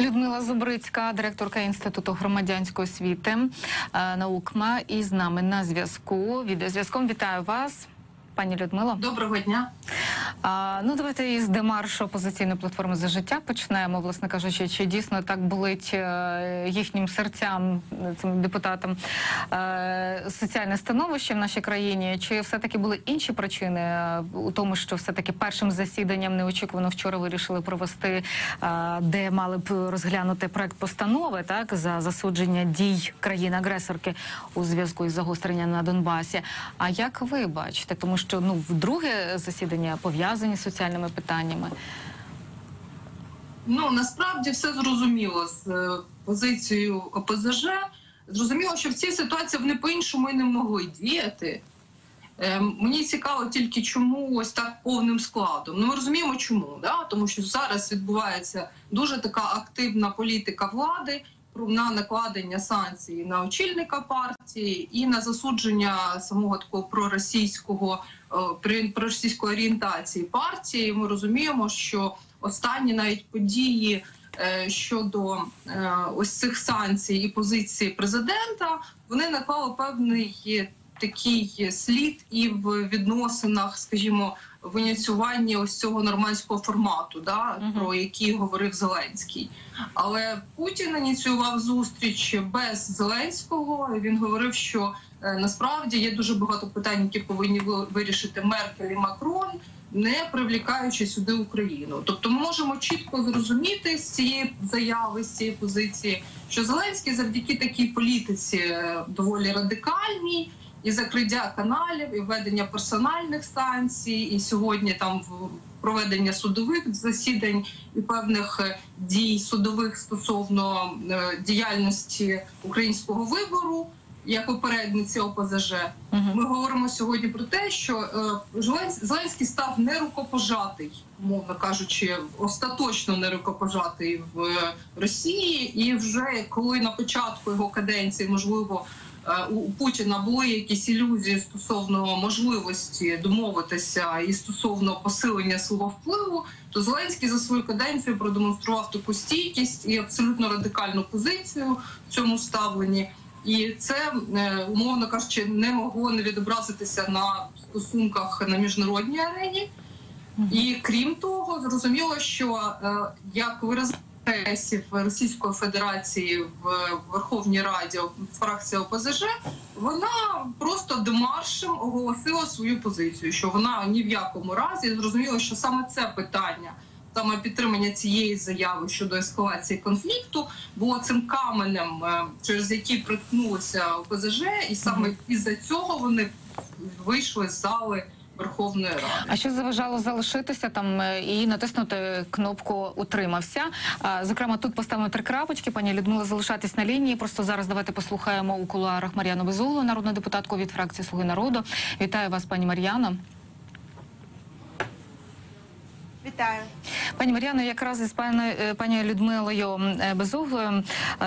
Людмила Зубрицька, директорка Інституту громадянської освіти е, наукма, і з нами на зв'язку. Відеозв'язком вітаю вас, пані Людмило. Доброго дня. А, ну давайте із демаршу опозиційної платформи за життя почнемо. Власне кажучи, чи дійсно так болить е, їхнім серцям, цим депутатам е, соціальне становище в нашій країні? Чи все таки були інші причини е, у тому, що все таки першим засіданням неочікувано вчора вирішили провести, де мали б розглянути проект постанови так за засудження дій країни-агресорки у зв'язку із загостренням на Донбасі? А як ви бачите, тому що ну вдруге засідання пов'язані з соціальними питаннями? Ну насправді все зрозуміло з е, позицією ОПЗЖ. Зрозуміло, що в цій ситуації вони по-іншому не могли діяти. Е, мені цікаво тільки, чому ось так повним складом. Ну ми розуміємо, чому да? тому що зараз відбувається дуже така активна політика влади на накладення санкцій на очільника партії і на засудження самого такого проросійського е, проросійської орієнтації партії. Ми розуміємо, що останні навіть події е, щодо е, ось цих санкцій і позиції президента вони наклали певний такий слід і в відносинах, скажімо, в ініціюванні ось цього нормандського формату, да Мгм. про який говорив Зеленський. Але Путін ініціював зустріч без Зеленського. Він говорив, що е, насправді є дуже багато питань, які повинні ви- вирішити Меркель і Макрон, не привлікаючи сюди Україну. Тобто, ми можемо чітко зрозуміти з цієї заяви, з цієї позиції, що Зеленський завдяки такій політиці е, доволі радикальній. І закриття каналів, і введення персональних санкцій, і сьогодні там проведення судових засідань і певних е, дій судових стосовно е, діяльності українського вибору як попередниці ОПЗЖ. Мгм. Ми говоримо сьогодні про те, що е, Зеленсь- Зеленський став нерукопожатий, мовно кажучи, остаточно нерукопожатий в Росії, і вже коли на початку його каденції можливо. Е, У Путіна були якісь ілюзії стосовно можливості домовитися і стосовно посилення свого впливу, то Зеленський за свою каденцію продемонстрував таку стійкість і абсолютно радикальну позицію в цьому ставленні. І це е, умовно кажучи, не могло не відобразитися на стосунках на міжнародній арені. І крім того, зрозуміло, що е, як вираз інтересів Російської Федерації в Верховній Раді фракція ОПЗЖ, вона просто демаршем оголосила свою позицію, що вона ні в якому разі зрозуміло, що саме це питання. Саме підтримання цієї заяви щодо ескалації конфлікту було цим каменем, е, через який приткнулося ОПЗЖ, і саме із-за цього вони вийшли з зали Верховної Ради. А що заважало залишитися там е, і натиснути кнопку Утримався? Зокрема, тут поставимо три крапочки. Пані Людмила, залишатись на лінії. Просто зараз давайте послухаємо у кулуарах Мар'яну Безуглу, народну депутатку від фракції Слуги народу. Вітаю вас, пані Мар'яно. Вітаю. Пані Мар'яно, якраз із пані, е, пані Людмилою е, Безуглою, е,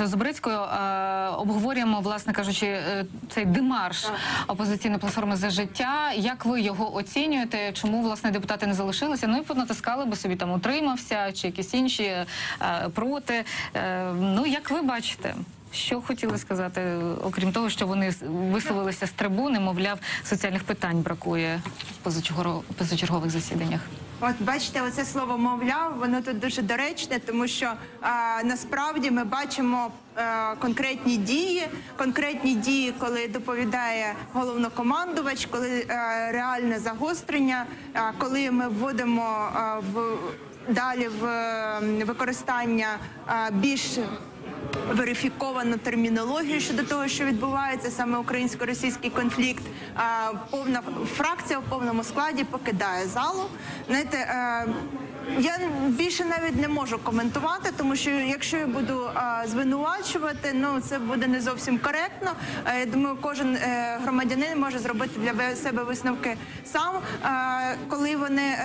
е, Зубрицькою, обговорюємо, власне кажучи, цей демарш опозиційної платформи за життя. Як ви його оцінюєте? Чому власне депутати не залишилися? Ну і понатискали би собі там утримався чи якісь інші проти. Ну як ви бачите? Що хотіли сказати, окрім того, що вони висловилися з трибуни, мовляв, соціальних питань бракує в позачергових засіданнях. От бачите, оце слово мовляв, воно тут дуже доречне, тому що а, насправді ми бачимо а, конкретні дії, конкретні дії, коли доповідає головнокомандувач, коли а, реальне загострення, а, коли ми вводимо а, в далі в використання а, більш верифіковану термінологію щодо того, що відбувається саме українсько-російський конфлікт. Повна фракція в повному складі покидає залу. Знаєте, е, я більше навіть не можу коментувати, тому що якщо я буду звинувачувати, ну це буде не зовсім коректно. Е, Я думаю, кожен е, громадянин може зробити для себе висновки сам, Е, коли вони.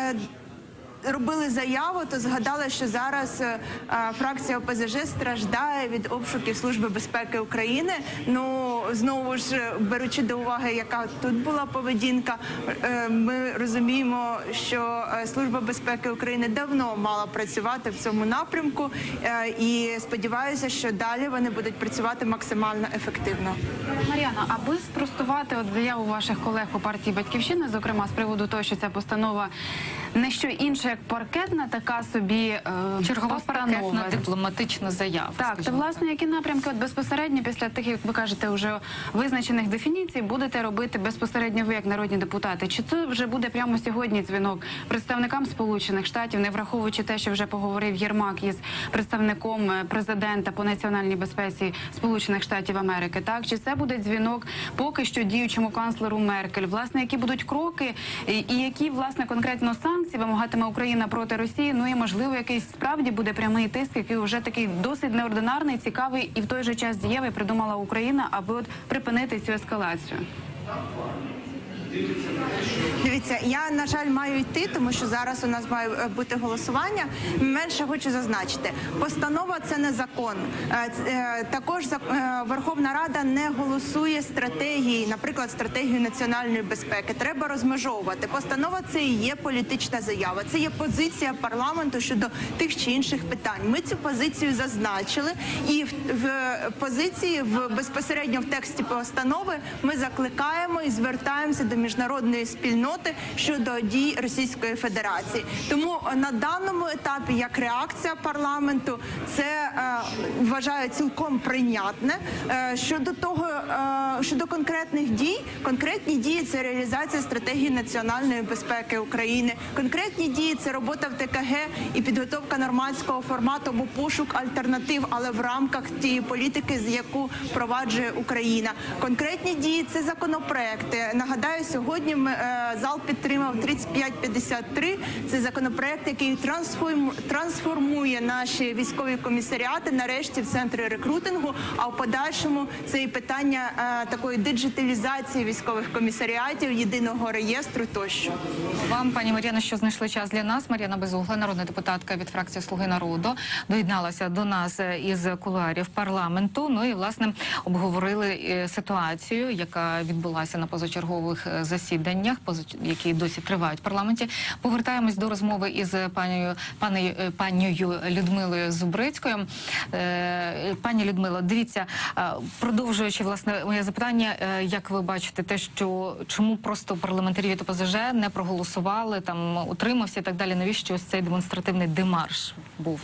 Робили заяву, то згадали, що зараз е, е, фракція ОПЗЖ страждає від обшуків Служби безпеки України. Ну знову ж беручи до уваги, яка тут була поведінка, е, ми розуміємо, що е, служба безпеки України давно мала працювати в цьому напрямку, е, і сподіваюся, що далі вони будуть працювати максимально ефективно. Мар'яна, аби спростувати от заяву ваших колег по партії Батьківщина, зокрема з приводу того, що ця постанова не що інше, як паркетна, така собі е, Чергова постанова. паркетна дипломатична заява. Так, то власне, які напрямки от безпосередньо після тих, як ви кажете, вже визначених дефініцій, будете робити безпосередньо ви як народні депутати? Чи це вже буде прямо сьогодні дзвінок представникам Сполучених Штатів, не враховуючи те, що вже поговорив Єрмак із представником е, президента по національній безпеці Сполучених Штатів Америки? Так чи це буде дзвінок поки що діючому канцлеру Меркель? Власне, які будуть кроки, і, які власне конкретно санкції вимагатиме Україна проти Росії? Ну і можливо, якийсь справді буде прямий тиск, який вже такий досить неординарний, цікавий і в той же час дієвий придумала Україна, аби от припинити цю ескалацію. Дивіться, я на жаль маю йти, тому що зараз у нас має е, бути голосування. Менше хочу зазначити, постанова це не закон. Е, е, Також Верховна Рада не голосує стратегії, наприклад, стратегію національної безпеки. Треба розмежовувати. Постанова це і є політична заява. Це є позиція парламенту щодо тих чи інших питань. Ми цю позицію зазначили, і в, в позиції в безпосередньо в тексті постанови ми закликаємо і звертаємося до міжнародної спільноти щодо дій Російської Федерації. Тому е, на даному етапі, як реакція парламенту, це е, вважаю цілком прийнятне. Е, щодо того, щодо конкретних дій, конкретні дії це реалізація стратегії національної безпеки України. Конкретні дії це робота в ТКГ і підготовка нормандського формату або пошук альтернатив, але в рамках тієї політики, з яку впроваджує Україна. Конкретні дії це законопроекти. Нагадаю, сьогодні е, зал підтримав 3553. Це законопроект, який трансформ- трансформує наші військові комісаріати нарешті в центри рекрутингу. А в подальшому це і питання е, такої диджиталізації військових комісаріатів, єдиного реєстру тощо. Вам, пані Мар'яна, що знайшли час для нас. Мар'яна Безугла, народна депутатка від фракції Слуги народу, доєдналася до нас е, із кулуарів парламенту. Ну і власне обговорили ситуацію, яка відбулася на позачергових засіданнях, які досі тривають в парламенті. Повертаємось до розмови із панією пані е, панією Людмилою Зубрицькою. Е, Пані Людмило, дивіться, е, продовжуючи власне моє запитання, е, як ви бачите, те, що чому просто парламентарі від ОПЗЖ не проголосували, там утримався і так далі. Навіщо ось цей демонстративний демарш був?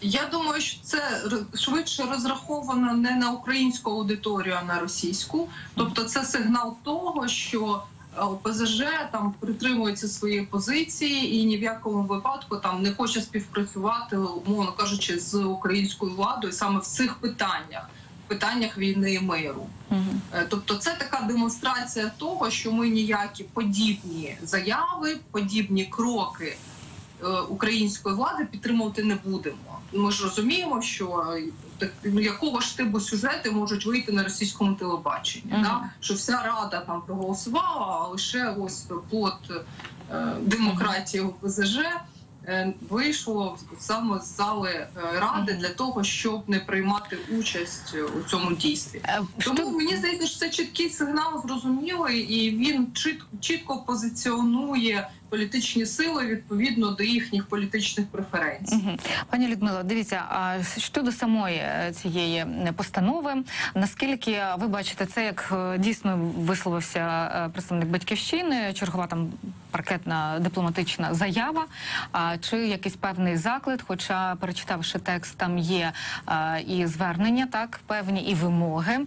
Я думаю, що це швидше розраховано не на українську аудиторію, а на російську. Тобто, це сигнал того, що е, ОПЗЖ там притримується своєї позиції і ні в якому випадку там не хоче співпрацювати, умовно кажучи, з українською владою саме в цих питаннях, питаннях війни і миру. Е, Тобто, це така демонстрація того, що ми ніякі подібні заяви, подібні кроки е, української влади підтримувати не будемо. Ми ж розуміємо, що так, ну, якого ж типу сюжети можуть вийти на російському телебаченні, Мгм. да? що вся рада там проголосувала, а лише ось плод е, демократії ОПЗЖ е, вийшло саме з зали е, ради Мгм. для того, щоб не приймати участь у цьому дійстві. Е, Тому мені здається, що це чіткий сигнал зрозумілий, і він чіт- чітко позиціонує політичні сили відповідно до їхніх політичних преференцій. Пані Людмило, дивіться, а щодо самої е, цієї постанови, наскільки ви бачите це, як е, дійсно висловився е, представник батьківщини, чергова там паркетна дипломатична заява, а чи якийсь певний заклик? Хоча перечитавши текст, там є е, і звернення, так певні і вимоги,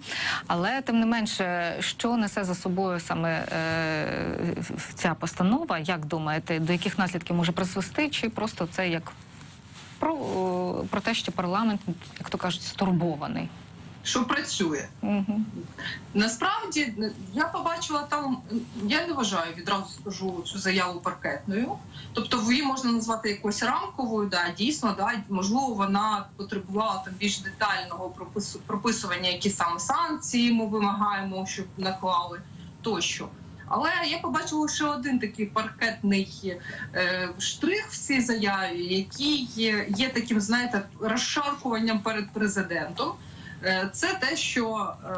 але тим не менше, що несе за собою саме е, ця постанова, як думаєте, до яких наслідків може призвести, чи просто це як про, про те, що парламент, як то кажуть, стурбований? Що працює Угу. насправді я побачила там. Я не вважаю відразу скажу цю заяву паркетною. Тобто її можна назвати якоюсь рамковою. Да, дійсно, да, можливо, вона потребувала там більш детального пропису прописування, які саме санкції ми вимагаємо, щоб наклали тощо. Але я побачила ще один такий паркетний е, штрих в цій заяві, який є, таким, знаєте, розшаркуванням перед президентом. Е, Це те, що е,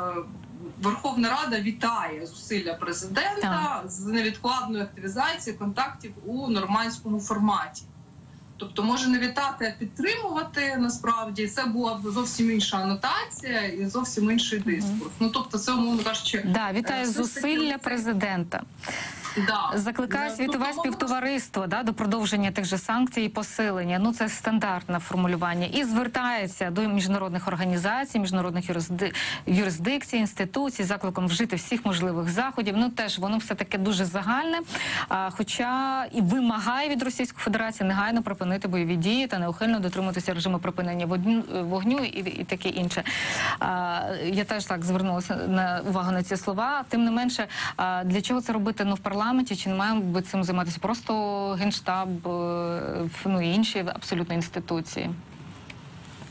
Верховна Рада вітає зусилля президента з невідкладної активізації контактів у нормандському форматі. Тобто може не вітати, а підтримувати насправді це була б зовсім інша анотація і зовсім інший дискурс. Ну тобто, це умовно кажучи, Да, вітаю Е, зусилля президента. Да. Закликає Е, світове співтовариство да, до продовження тих же санкцій і посилення. Ну це стандартне формулювання. І звертається до міжнародних організацій, міжнародних юрисди... юрисдикцій, інституцій, закликом вжити всіх можливих заходів. Ну теж воно все таки дуже загальне. А, хоча і вимагає від Російської Федерації негайно припинити бойові дії та неухильно дотримуватися режиму припинення вогню і, і таке інше. А, я теж так звернулася на увагу на ці слова. Тим не менше, а, для чого це робити ну в парламенті? Чи не маємо би цим займатися? Просто генштаб, е, ну і інші абсолютно інституції.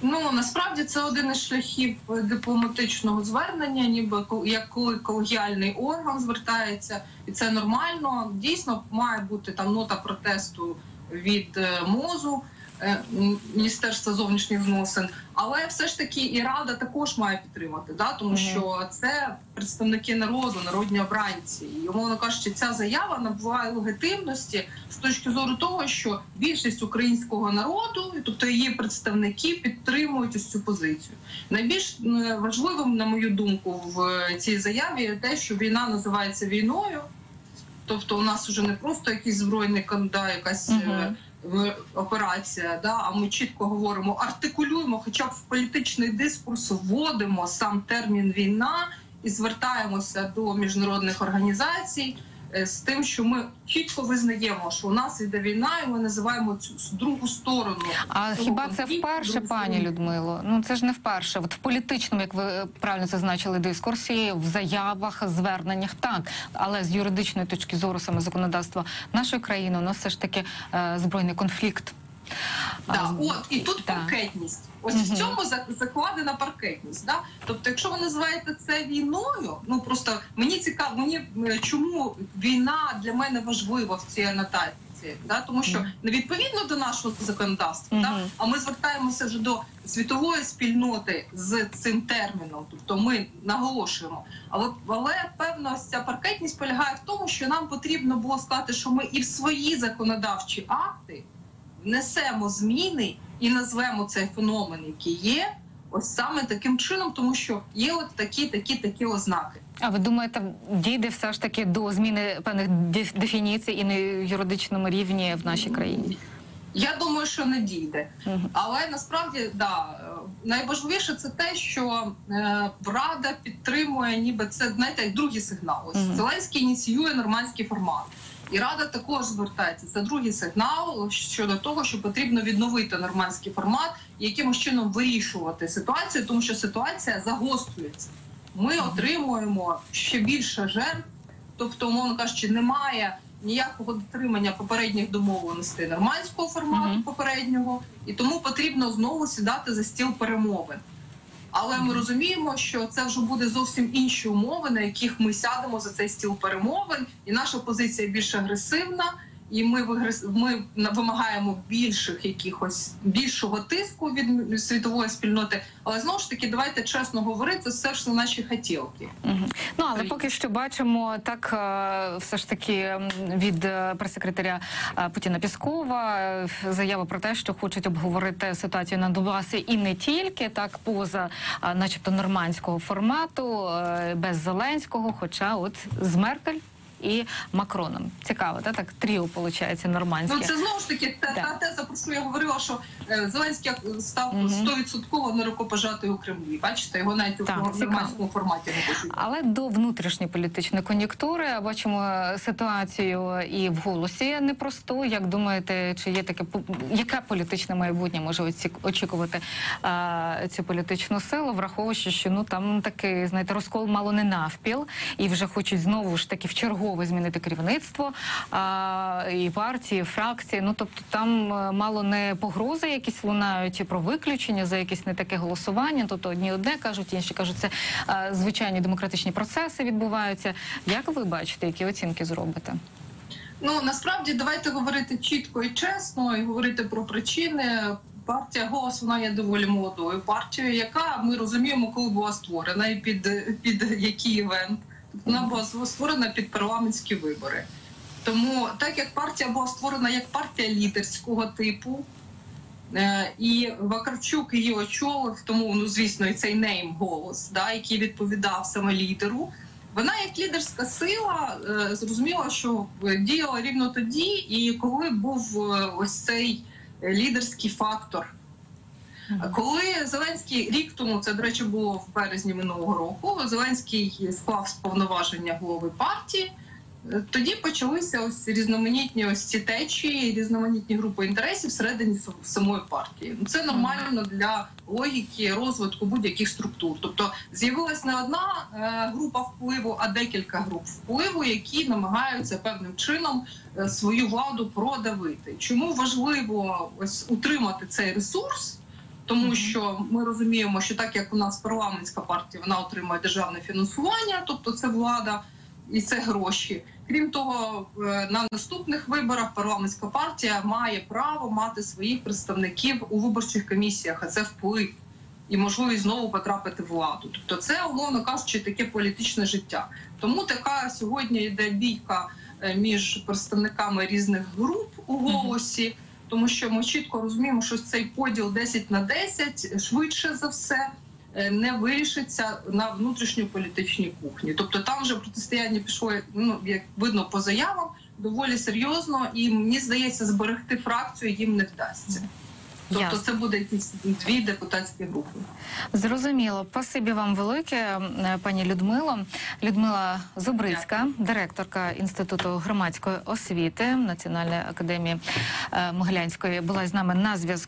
Ну насправді це один із шляхів дипломатичного звернення, ніби як коли колегіальний орган звертається, і це нормально. Дійсно має бути там нота протесту від е, МОЗу. Е, Міністерства зовнішніх відносин, але все ж таки і рада також має підтримати, да тому що це представники народу, народні обранці. І умовно кажучи, ця заява набуває легітимності з точки зору того, що більшість українського народу, тобто її представники, підтримують ось цю позицію. Найбільш важливим, на мою думку, в цій заяві є те, що війна називається війною. Тобто, у нас вже не просто якийсь збройний канда, якась е, Мгм. Операція, да, а ми чітко говоримо, артикулюємо, хоча б в політичний дискурс вводимо сам термін війна і звертаємося до міжнародних організацій з тим, що ми чітко визнаємо, що у нас йде війна, і ми називаємо цю другу сторону. А хіба це вперше, пані. Людмило? Ну це ж не вперше. От в політичному, як ви е, правильно зазначили, дискурсі, в заявах, зверненнях, так. Але з юридичної точки зору саме законодавства нашої країни, у нас все ж таки е, збройний конфлікт. Да, А, от і тут так. паркетність. Ось Мгм. в цьому закладена паркетність. Да? Тобто, якщо ви називаєте це війною, ну просто мені цікаво, мені е, чому війна для мене важлива в цій анотації. Да? Тому що не відповідно до нашого законодавства, да? А ми звертаємося вже до світової спільноти з цим терміном. Тобто ми наголошуємо. Але, але певна ця паркетність полягає в тому, що нам потрібно було сказати, що ми і в свої законодавчі акти внесемо зміни і назвемо цей феномен, який є, ось саме таким чином, тому що є от такі, такі, такі ознаки. А ви думаєте, дійде все ж таки до зміни певних деф- дефініцій і на юридичному рівні в нашій країні? Я думаю, що не дійде. Але насправді да е, найважливіше це те, що е, Рада підтримує, ніби це знаєте, другий сигнал. Зеленський ініціює нормандський формат. І Рада також звертається. Це другий сигнал щодо того, що потрібно відновити нормандський формат і якимось чином вирішувати ситуацію, тому що ситуація загострюється. Ми отримуємо ще більше жертв, тобто, умовно кажучи, немає ніякого дотримання попередніх домовленостей нормандського формату Мгм. попереднього, і тому потрібно знову сідати за стіл перемовин. Але ми розуміємо, що це вже буде зовсім інші умови, на яких ми сядемо за цей стіл перемовин, і наша позиція більш агресивна. І ми ми вимагаємо більших якихось більшого тиску від світової спільноти. Але знову ж таки, давайте чесно говорити, це все ж на наші хотілки. Ну але Привіт. поки що бачимо так, е, все ж таки від е, прес-секретаря е, Путіна Піскова заява про те, що хочуть обговорити ситуацію на Донбасі і не тільки так, поза, начебто, нормандського формату, без Зеленського, хоча от з Меркель. І Макроном цікаво, та так тріо виходить нормандське. Ну це знову ж таки та, Да. та теза, про що я говорила, що е, Зеленський став Мгм. стовідсотково на рукопожатий у Кремлі. Бачите, його навіть у нормандському форматі не хочуть. Але до внутрішньої політичної кон'юнктури бачимо ситуацію і в голосі непросту. Як думаєте, чи є таке яке політичне майбутнє може очікувати а, цю політичну силу, враховуючи, що ну там такий знаєте розкол мало не навпіл, і вже хочуть знову ж таки в чергове змінити керівництво а, і партії, фракції. Ну тобто там е, мало не погрози, якісь лунають про виключення за якесь не таке голосування. Тобто одні одне кажуть, інші кажуть, це е, звичайні демократичні процеси відбуваються. Як ви бачите, які оцінки зробите? Ну насправді давайте говорити чітко і чесно, і говорити про причини. партія голос вона є доволі молодою партією, яка ми розуміємо, коли була створена і під, під який івент. Вона була створена під парламентські вибори. Тому так як партія була створена як партія лідерського типу, е, і Вакарчук її очолив, тому ну звісно, і цей нейм голос, да, який відповідав саме лідеру. Вона як лідерська сила е, зрозуміла, що е, діяла рівно тоді, і коли був ось цей лідерський фактор. Коли Зеленський рік тому, це до речі, було в березні минулого року. Зеленський склав з повноваження голови партії. е, Тоді почалися ось різноманітні ось ці течії, різноманітні групи інтересів всередині самої партії. Ну, Це нормально для логіки розвитку будь-яких структур. Тобто з'явилась не одна е, група впливу, а декілька груп впливу, які намагаються певним чином е, свою владу продавити. Чому важливо ось утримати цей ресурс? Тому що ми розуміємо, що так як у нас парламентська партія, вона отримує державне фінансування, тобто це влада і це гроші. Крім того, е, на наступних виборах парламентська партія має право мати своїх представників у виборчих комісіях, а це вплив і можливість знову потрапити в владу. Тобто, це умовно кажучи, таке політичне життя. Тому така сьогодні йде бійка е, між представниками різних груп у голосі. Тому що ми чітко розуміємо, що цей поділ 10 на 10 швидше за все е, не вирішиться на внутрішньополітичній кухні. Тобто там вже протистояння пішло, ну як видно по заявам, доволі серйозно, і мені здається, зберегти фракцію їм не вдасться. Тобто Ясно. це буде якісь дві депутатські групи. Зрозуміло. Спасибі вам велике, пані Людмило. Людмила Зубрицька, директорка Інституту громадської освіти Національної академії е, Могилянської, була з нами на зв'язку.